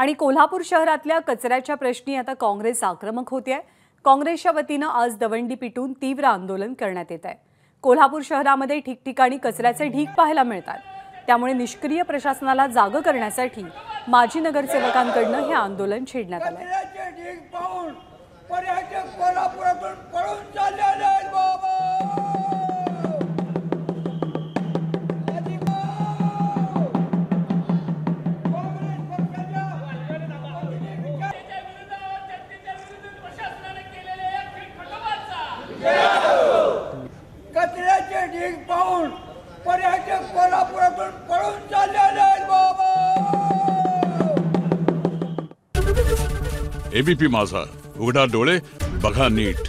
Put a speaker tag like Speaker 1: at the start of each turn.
Speaker 1: आणि कोल्हापूर शहरातल्या कचऱ्याच्या प्रश्नी आता काँग्रेस आक्रमक होते आहे काँग्रेसच्या वतीनं आज दवंडी पिटून तीव्र आंदोलन करण्यात येत आहे कोल्हापूर शहरामध्ये ठिकठिकाणी कचऱ्याचे ढीग पाहायला मिळतात. त्यामुळे निष्क्रिय प्रशासनाला जागं करण्यासाठी माजी नगरसेवकांकडनं हे आंदोलन छेडण्यात आलं
Speaker 2: कचऱ्याचे ढीग पाहून पर्यटक कोल्हापुरातून पळून चाललेले आहेत बाबा.
Speaker 3: एबीपी माझा. उघडा डोळे बघा नीट.